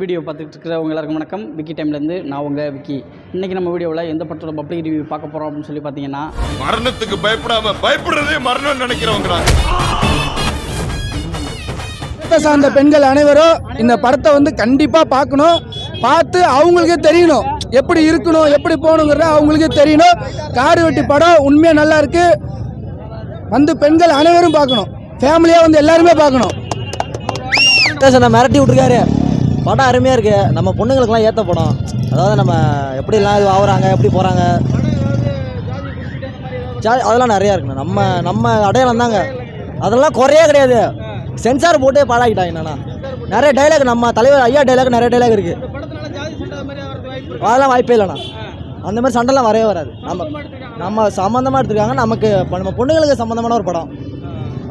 Video பார்த்துட்டு இருக்கிறவங்க எல்லாருக்கும் வணக்கம். விக்கி டைம்லேருந்து நான் உங்கள் விக்கி. இன்றைக்கி நம்ம வீடியோவில் எந்த படத்தோட பப்ளிக் ரிவ்யூ பார்க்க போகிறோம் அப்படின்னு சொல்லி பார்த்தீங்கன்னா மரணத்துக்கு பயப்படாம பயப்படுறதே மரணம் நினைக்கிறவங்க சார்ந்த பெண்கள் அனைவரும் இந்த படத்தை வந்து கண்டிப்பாக பார்க்கணும். பார்த்து அவங்களுக்கே தெரியணும். எப்படி இருக்கணும் எப்படி போகணுங்கிறத அவங்களுக்கே தெரியணும். காடு வெட்டி படம் உண்மையாக நல்லா இருக்கு. வந்து பெண்கள் அனைவரும் பார்க்கணும். ஃபேமிலியாக வந்து எல்லாருமே பார்க்கணும். சார் நான் மிரட்டி விட்ருக்காரு படம் அருமையாக இருக்குது நம்ம பொண்ணுங்களுக்கெல்லாம் ஏற்ற படம். அதாவது நம்ம எப்படிலாம் இது ஆகுறாங்க எப்படி போகிறாங்க ஜா அதெல்லாம் நிறையா இருக்குண்ணா. நம்ம நம்ம அடையாளம் தாங்க. அதெல்லாம் குறையே கிடையாது. சென்சார் போட்டே பாழாக்கிட்டாங்க என்னண்ணா நிறைய டைலாக் நம்ம தலைவர் ஐயா டைலாக் நிறைய டைலாக் இருக்குது அதெல்லாம் வாய்ப்பே இல்லைண்ணா. அந்த மாதிரி சண்டைலாம் வரவே வராது. நம்ம நம்ம சம்மந்தமாக எடுத்துருக்காங்க. நமக்கு நம்ம பொண்ணுங்களுக்கு சம்மந்தமான ஒரு படம்.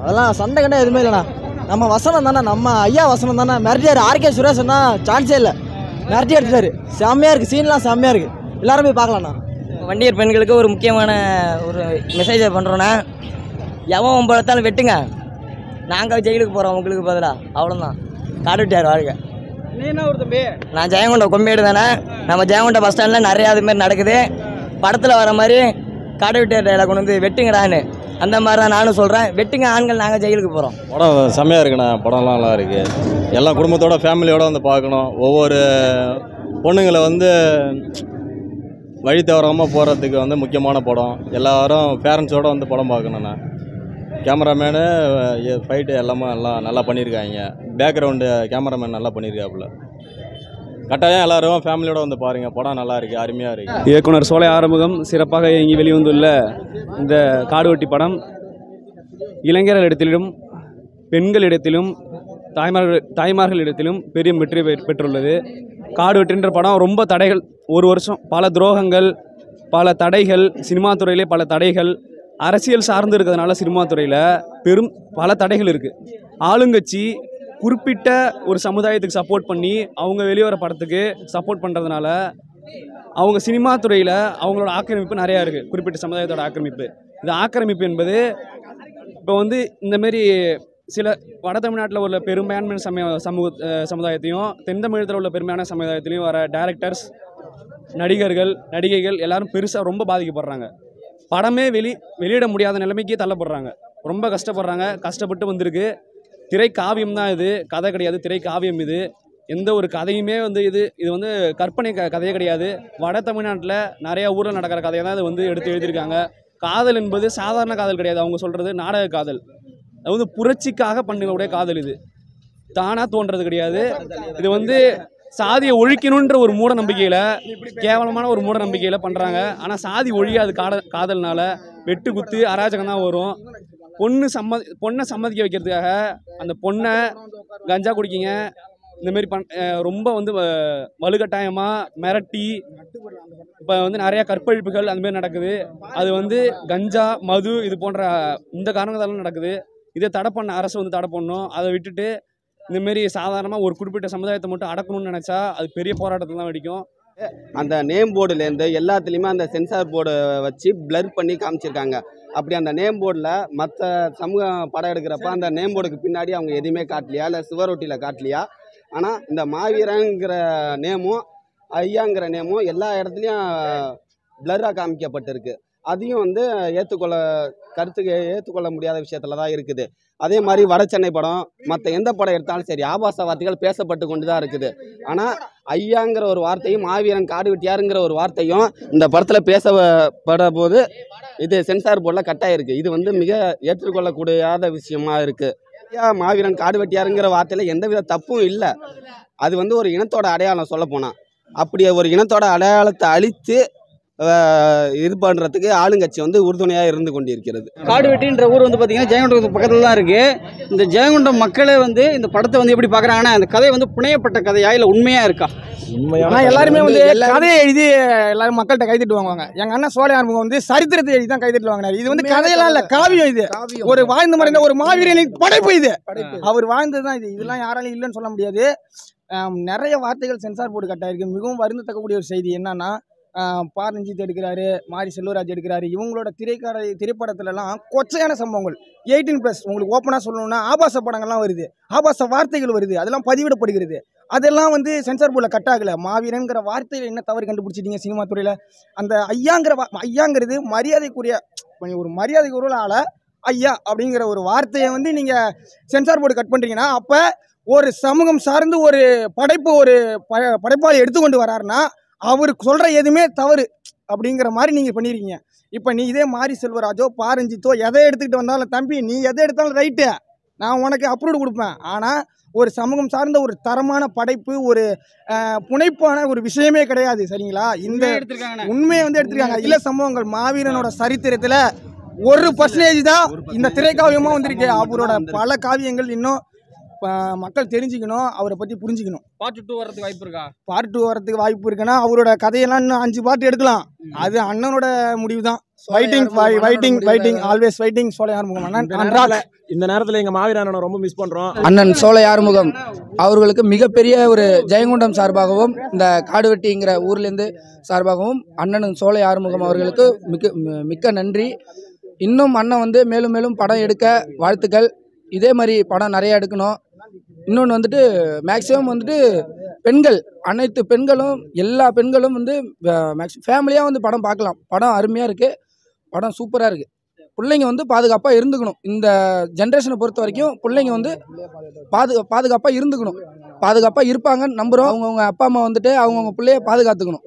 அதெல்லாம் சண்டை கண்டே எதுவுமே இல்லைண்ணா. நம்ம வசனம் தானே நம்ம ஐயா வசனம் தானே. மிரட்டியார். ஆர்கே சுரேஷன்னா சான்ஸே இல்லை. மிரட்டி எடுத்துட்டாரு செம்மையாக இருக்குது சீன்லாம் செம்மையாக இருக்குது எல்லாரும் போய் பார்க்கலாண்ணா. வண்டியர் பெண்களுக்கு ஒரு முக்கியமான ஒரு மெசேஜை பண்ணுறோன்னா எவன் ஒன்பதாலும் வெட்டுங்க. நாங்கள் ஜெயிலுக்கு போகிறோம் உங்களுக்கு பதிலாக அவ்வளோதான் காடுவிட்டார் வாழ்க நீ என்ன ஒரு தம்பி? நான் ஜெயங்கொண்டம் கொம்பேடு தானே. நம்ம ஜெயங்கொண்டம் பஸ் ஸ்டாண்டில் நிறையா அது மாதிரி நடக்குது. படத்தில் வர மாதிரி காடுவிட்டார் டைலாக் கொண்டு வந்து வெட்டுங்கடான்னு. அந்த மாதிரி தான் நானும் சொல்கிறேன் வெட்டுங்க ஆண்கள் நாங்கள் ஜெயிலுக்கு போகிறோம் படம் செம்மையாக இருக்குண்ணா. படம்லாம் நல்லா இருக்குது எல்லாம் குடும்பத்தோட ஃபேமிலியோடு வந்து பார்க்கணும். ஒவ்வொரு பொண்ணுங்களை வந்து வழி தவறாமல் போகிறதுக்கு வந்து முக்கியமான படம். எல்லாரும் பேரண்ட்ஸோடு வந்து படம் பார்க்கணுண்ணா கேமராமேனு ஃபைட்டு எல்லாமே எல்லாம் நல்லா பண்ணியிருக்காங்க. பேக்ரவுண்டு கேமராமேன் நல்லா பண்ணியிருக்காப்புல. கட்டாயம் எல்லாரும் ஃபேமிலியோட வந்து பாருங்கள் படம் நல்லா இருக்கு அருமையாக இருக்குது இயக்குனர் சோலை ஆறுமுகம் சிறப்பாக இங்கே வெளிவந்துள்ள இந்த காடுவெட்டி படம் இளைஞர்கள் இடத்திலும் பெண்கள் பெண்களிடத்திலும் தாய்மார்கள் தாய்மார்களிடத்திலும் பெரிய வெற்றி பெற்றுள்ளது. காடுவெட்டின்ற படம் ரொம்ப தடைகள் ஒரு வருஷம் பல துரோகங்கள் பல தடைகள் சினிமா துறையிலே பல தடைகள் அரசியல் சார்ந்து இருக்கிறதுனால சினிமா துறையில் பெரும் பல தடைகள் இருக்குது ஆளுங்கட்சி குறிப்பிட்ட ஒரு சமுதாயத்துக்கு சப்போர்ட் பண்ணி அவங்க வெளிவர படத்துக்கு சப்போர்ட் பண்ணுறதுனால அவங்க சினிமா துறையில் அவங்களோட ஆக்கிரமிப்பு நிறையா இருக்குது குறிப்பிட்ட சமுதாயத்தோட ஆக்கிரமிப்பு. இந்த ஆக்கிரமிப்பு என்பது இப்போ வந்து இந்தமாரி சில வட தமிழ்நாட்டில் உள்ள பெரும்பான்மை சமய சமூக சமுதாயத்தையும் தென் தமிழகத்தில் உள்ள பெருமையான சமுதாயத்திலையும் வர டேரக்டர்ஸ் நடிகர்கள் நடிகைகள் எல்லாரும் பெருசாக ரொம்ப பாதிக்கப்படுறாங்க. படமே வெளி வெளியிட முடியாத நிலைமைக்கு தள்ளப்படுறாங்க. ரொம்ப கஷ்டப்படுறாங்க. கஷ்டப்பட்டு வந்திருக்கு. திரை காவியம் தான் இது. கதை கிடையாது திரை காவியம் இது. எந்த ஒரு கதையுமே வந்து இது இது வந்து கற்பனை க கதையே கிடையாது. வட தமிழ்நாட்டில் நிறையா ஊரில் நடக்கிற கதையை தான் இது வந்து எடுத்து எழுதியிருக்காங்க. காதல் என்பது சாதாரண காதல் கிடையாது. அவங்க சொல்கிறது நாடக காதல். அது வந்து புரட்சிக்காக பண்ணக்கூடிய காதல் இது. தானாக தோன்றது கிடையாது. இது வந்து சாதியை ஒழிக்கணுன்ற ஒரு மூட நம்பிக்கையில் கேவலமான ஒரு மூட நம்பிக்கையில் பண்ணுறாங்க ஆனால் சாதி ஒழியாது காட காதல்னால. வெட்டு குத்து அராஜகம் தான் வரும். பொண்ணு சம்மதி பொண்ணை சம்மதிக்க வைக்கிறதுக்காக அந்த பொண்ணை கஞ்சா குடிக்கிங்க. இந்த மாதிரி பண் ரொம்ப வந்து வ- வலுக்கட்டாயமாக மிரட்டி இப்போ வந்து நிறையா கற்பழிப்புகள் அந்தமாரி நடக்குது. அது வந்து கஞ்சா மது இது போன்ற இந்த காரணங்களால நடக்குது. இதை தடை பண்ண அரசு வந்து தடை பண்ணணும். அதை விட்டுட்டு இந்தமாரி சாதாரணமாக ஒரு குறிப்பிட்ட சமுதாயத்தை மட்டும் அடக்கணும்னு நினச்சா அது பெரிய போராட்டத்தை தான் வெடிக்கும். அந்த நேம் போர்டுலேருந்து எல்லாத்துலேயுமே அந்த சென்சார் போர்டை வச்சு பிளர் பண்ணி காமிச்சிருக்காங்க. அப்படி அந்த நேம் போர்டில் மற்ற சமூக படம் எடுக்கிறப்ப அந்த நேம் போர்டுக்கு பின்னாடி அவங்க எதுவுமே காட்டலையா? இல்லை சுவரொட்டியில் காட்டலையா? ஆனால் இந்த மாவீரங்கிற நேமும் ஐயாங்கிற நேமும் எல்லா இடத்துலையும் பிளராக காமிக்கப்பட்டிருக்கு. அதையும் வந்து ஏற்றுக்கொள்ள கருத்துக்கு ஏற்றுக்கொள்ள முடியாத விஷயத்துல தான் இருக்குது. அதே மாதிரி வட சென்னை படம் மற்ற எந்த படம் எடுத்தாலும் சரி ஆபாச வார்த்தைகள் பேசப்பட்டு கொண்டு தான் இருக்குது. ஆனால் ஐயாங்கிற ஒரு வார்த்தையும் மாவீரன் காடு வெட்டியாருங்கிற ஒரு வார்த்தையும் இந்த படத்தில் பேசப்பட போது இது சென்சார் போர்டில் கட்டாயிருக்கு இது வந்து மிக ஏற்றுக்கொள்ளக்கூடாத விஷயமா இருக்குது ஐயா மாவீரன் காடு வெட்டியாருங்கிற வார்த்தையில் எந்தவித தப்பும் இல்லை. அது வந்து ஒரு இனத்தோட அடையாளம் சொல்லப்போனால் அப்படி ஒரு இனத்தோட அடையாளத்தை அழித்து இது பண்ணுறதுக்கு ஆளுங்கட்சி வந்து உறுதுணையாக இருந்து கொண்டிருக்கிறது. காடுவெட்டின்ற ஊர் வந்து பார்த்தீங்கன்னா ஜெயங்கொண்டத்துக்கு பக்கத்தில் தான் இருக்குது இந்த ஜெயங்கொண்டம் மக்களே வந்து இந்த படத்தை வந்து எப்படி பார்க்குறாங்கன்னா அந்த கதை வந்து புனையப்பட்ட கதையா இல்லை உண்மையாக இருக்கா? ஆனால் எல்லாருமே வந்து கதையை எழுதி எல்லாரும் மக்கள்கிட்ட கைதிட்டு வாங்குவாங்க. எங்கள் அண்ணன் சோலை ஆறுமுகம் வந்து சரித்திரத்தை எழுதி தான் கைதிட்டு வாங்கினார். இது வந்து கதையெல்லாம் இல்லை காவியம் இது. ஒரு வாழ்ந்து மறைந்த ஒரு மாவீரனின் படைப்பு இது. அவர் வாழ்ந்தது தான் இது. இதெல்லாம் யாராலையும் இல்லைன்னு சொல்ல முடியாது. நிறைய வார்த்தைகள் சென்சார் போர்டு கட்டாயிருக்கு. மிகவும் வருந்தத்தக்கக்கூடிய ஒரு செய்தி என்னன்னா பாரஞ்சித் எடுக்கிறாரு மாரி செல்வராஜ் எடுக்கிறாரு. இவங்களோட திரைக்கார திரைப்படத்துலலாம் கொச்சையான சம்பவங்கள். எயிட்டீன் ப்ளஸ் உங்களுக்கு ஓப்பனாக சொல்லணும்னா ஆபாச படங்கள்லாம் வருது. ஆபாச வார்த்தைகள் வருது. அதெல்லாம் பதிவிடப்படுகிறது. அதெல்லாம் வந்து சென்சார் போர்டில் கட் ஆகலை. மாவீரங்கிற வார்த்தையில் என்ன தவறு கண்டுபிடிச்சிட்டீங்க சினிமா துறையில்? அந்த ஐயாங்கிற ஐயாங்கிறது மரியாதைக்குரிய கொஞ்சம் ஒரு மரியாதைக்குரிய ஆளை ஐயா அப்படிங்கிற ஒரு வார்த்தையை வந்து நீங்கள் சென்சார் போர்டு கட் பண்ணுறீங்கன்னா அப்போ ஒரு சமூகம் சார்ந்து ஒரு படைப்பு ஒரு ப படைப்பாளி எடுத்துக்கொண்டு வராருன்னா அவருக்கு சொல்கிற எதுவுமே தவறு அப்படிங்கிற மாதிரி நீங்கள் பண்ணியிருக்கீங்க இப்போ நீ இதே மாரி செல்வராஜோ பாரஞ்சித்தோ எதை எடுத்துக்கிட்டு வந்தாலும் தம்பி நீ எதை எடுத்தாலும் ரைட்டு நான் உனக்கு அப்ரூவ் கொடுப்பேன். ஆனால் ஒரு சமூகம் சார்ந்த ஒரு தரமான படைப்பு ஒரு புனைப்பான ஒரு விஷயமே கிடையாது. சரிங்களா? இந்த உண்மையை வந்து எடுத்திருக்காங்க. இல்ல சம்பவங்கள் மாவீரனோட சரித்திரத்துல ஒரு பர்சன்டேஜ் தான் இந்த திரைக்காவியமா வந்திருக்கு. அவரோட பல காவியங்கள் இன்னும் மக்கள் தெரிஞ்சுக்கணும் அவரை பத்தி புரிஞ்சுக்கணும். பார்ட் டூ வரதுக்கு வாய்ப்பு இருக்கா? பார்ட் டூ வரதுக்கு வாய்ப்பு இருக்குன்னா அவரோட கதையெல்லாம் இன்னும் அஞ்சு பாட்டு எடுக்கலாம். அது அண்ணனோட முடிவு தான் fighting fighting fighting always fighting சோலை ஆரம்பம் அண்ணன் இந்த நேரத்தில் எங்கள் மாவீரனை ரொம்ப மிஸ் பண்ணுறோம் அண்ணன் சோலை ஆறுமுகம் அவர்களுக்கு மிகப்பெரிய ஒரு ஜெயங்கொண்டம் சார்பாகவும் இந்த காடுவெட்டிங்கிற ஊர்லேருந்து சார்பாகவும் அண்ணன் சோலை ஆறுமுகம் அவர்களுக்கு மிக்க மிக்க நன்றி. இன்னும் அண்ணன் வந்து மேலும் மேலும் படம் எடுக்க வாழ்த்துக்கள். இதே மாதிரி படம் நிறைய எடுக்கணும். இன்னொன்று வந்துட்டு மேக்ஸிமம் வந்துட்டு பெண்கள் அனைத்து பெண்களும் எல்லா பெண்களும் வந்து மேக்ஸிமம் ஃபேமிலியாக வந்து படம் பார்க்கலாம். படம் அருமையாக இருக்குது படம் சூப்பராக இருக்குது பிள்ளைங்க வந்து பாதுகாப்பாக இருந்துக்கணும். இந்த ஜென்ரேஷனை பொறுத்த வரைக்கும் பிள்ளைங்க வந்து பாதுகா பாதுகாப்பாக இருந்துக்கணும். பாதுகாப்பாக இருப்பாங்கன்னு நம்புகிறோம் அவங்கவுங்க அப்பா அம்மா வந்துட்டு அவங்கவுங்க பிள்ளைய பாதுகாத்துக்கணும்.